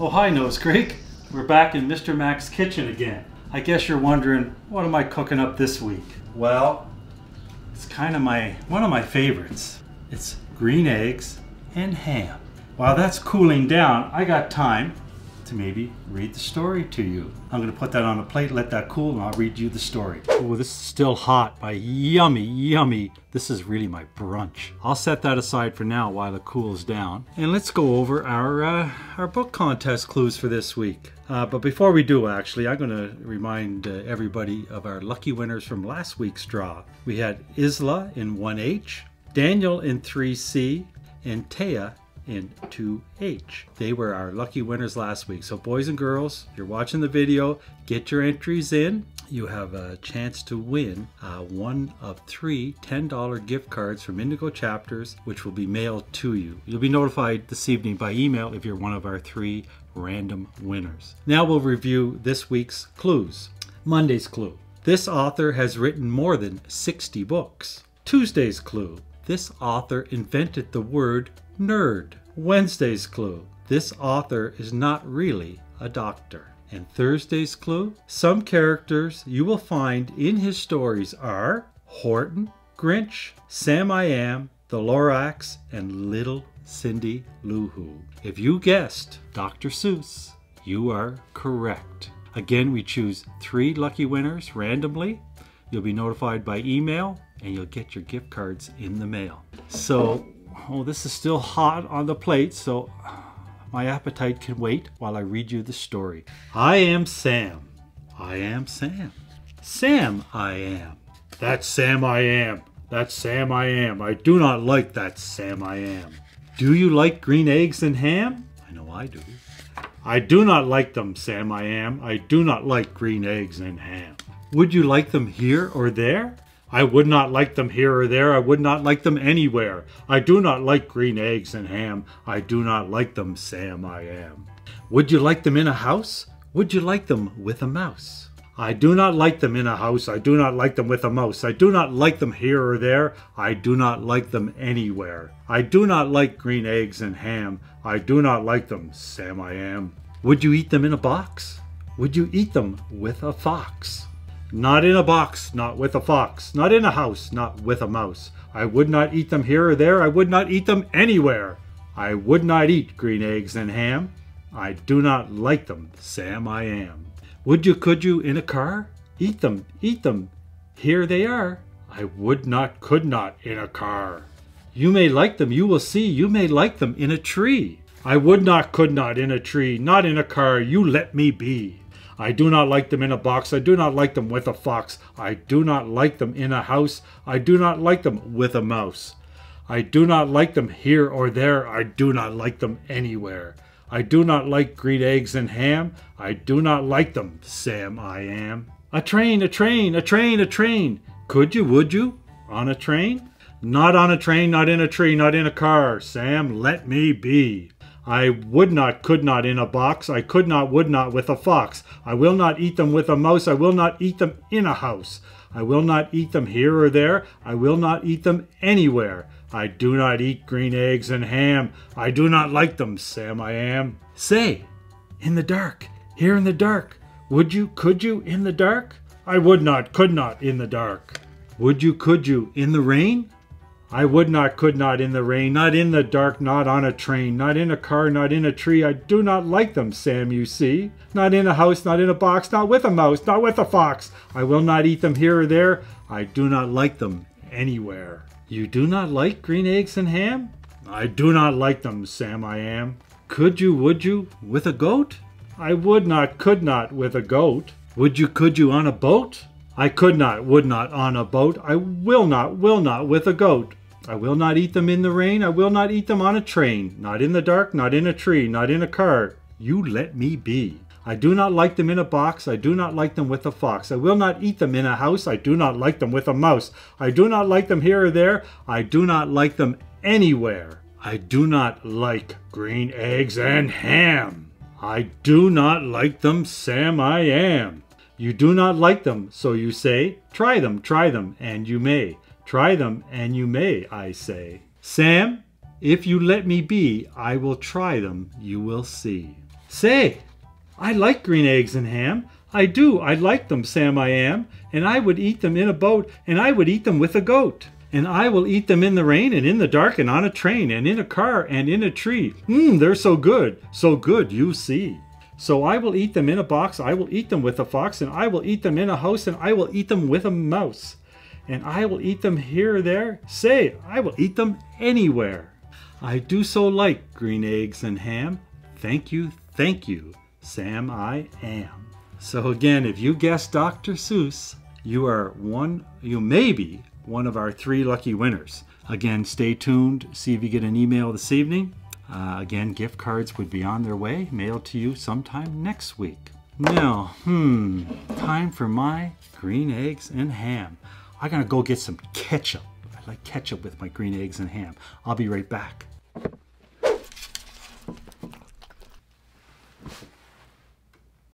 Oh, hi, Nose Creek. We're back in Mr. Mac's kitchen again. I guess you're wondering, what am I cooking up this week? Well, it's kind of my one of my favorites. It's green eggs and ham. While that's cooling down, I got time to maybe read the story to you. I'm going to put that on a plate, let that cool, and I'll read you the story. Oh, this is still hot. My yummy, yummy. This is really my brunch. I'll set that aside for now while it cools down. And let's go over our, uh, our book contest clues for this week. Uh, but before we do, actually, I'm going to remind uh, everybody of our lucky winners from last week's draw. We had Isla in 1H, Daniel in 3C, and Taya in 2H. They were our lucky winners last week. So boys and girls, you're watching the video, get your entries in. You have a chance to win uh, one of three $10 gift cards from Indigo Chapters, which will be mailed to you. You'll be notified this evening by email if you're one of our three random winners. Now we'll review this week's clues. Monday's clue. This author has written more than 60 books. Tuesday's clue. This author invented the word nerd. Wednesday's clue. This author is not really a doctor. And Thursday's clue. Some characters you will find in his stories are Horton, Grinch, Sam I Am, the Lorax, and Little Cindy Lou Who. If you guessed Dr. Seuss, you are correct. Again, we choose three lucky winners randomly. You'll be notified by email and you'll get your gift cards in the mail. So Oh, this is still hot on the plate, so my appetite can wait while I read you the story. I am Sam. I am Sam. Sam, I am. That's Sam, I am. That Sam, I am. I do not like that Sam, I am. Do you like green eggs and ham? I know I do. I do not like them, Sam, I am. I do not like green eggs and ham. Would you like them here or there? I would not like them here or there. I would not like them anywhere. I do not like green eggs and ham. I do not like them, Sam, I am. Would you like them in a house? Would you like them with a mouse? I do not like them in a house. I do not like them with a mouse. I do not like them here or there. I do not like them anywhere. I do not like green eggs and ham. I do not like them, Sam I am. Would you eat them in a box? Would you eat them with a fox? Not in a box, not with a fox. Not in a house, not with a mouse. I would not eat them here or there. I would not eat them anywhere. I would not eat green eggs and ham. I do not like them, Sam I am. Would you, could you, in a car? Eat them, eat them. Here they are. I would not, could not, in a car. You may like them, you will see. You may like them in a tree. I would not, could not, in a tree. Not in a car. You let me be. I do not like them in a box. I do not like them with a fox. I do not like them in a house. I do not like them with a mouse. I do not like them here or there. I do not like them anywhere. I do not like green eggs and ham. I do not like them, Sam I am. A train, a train, a train, a train. Could you, would you? On a train? Not on a train, not in a tree, not in a car. Sam, let me be. I would not, could not in a box. I could not, would not with a fox. I will not eat them with a mouse. I will not eat them in a house. I will not eat them here or there. I will not eat them anywhere. I do not eat green eggs and ham. I do not like them, Sam I am. Say, in the dark, here in the dark. Would you, could you, in the dark? I would not, could not, in the dark. Would you, could you, in the rain? I would not, could not in the rain, not in the dark, not on a train, not in a car, not in a tree. I do not like them, Sam, you see. Not in a house, not in a box, not with a mouse, not with a fox. I will not eat them here or there. I do not like them anywhere. You do not like green eggs and ham? I do not like them, Sam I am. Could you, would you, with a goat? I would not, could not, with a goat. Would you, could you, on a boat? I could not, would not, on a boat. I will not, will not, with a goat. I will not eat them in the rain. I will not eat them on a train. Not in the dark, not in a tree, not in a car. You let me be. I do not like them in a box. I do not like them with a fox. I will not eat them in a house. I do not like them with a mouse. I do not like them here or there. I do not like them anywhere. I do not like green eggs and ham. I do not like them, Sam, I am. You do not like them, so you say, try them, try them, and you may. Try them, and you may, I say. Sam, if you let me be, I will try them, you will see. Say, I like green eggs and ham. I do, I like them, Sam I am. And I would eat them in a boat, and I would eat them with a goat. And I will eat them in the rain, and in the dark, and on a train, and in a car, and in a tree. Mmm, they're so good, so good, you see. So I will eat them in a box, I will eat them with a fox, and I will eat them in a house, and I will eat them with a mouse. And I will eat them here or there. Say, I will eat them anywhere. I do so like green eggs and ham. Thank you, thank you, Sam I am. So again, if you guessed Dr. Seuss, you are one, you may be one of our three lucky winners. Again, stay tuned, see if you get an email this evening. Uh, again, gift cards would be on their way, mailed to you sometime next week. Now, hmm, time for my green eggs and ham. I'm gonna go get some ketchup. I like ketchup with my green eggs and ham. I'll be right back.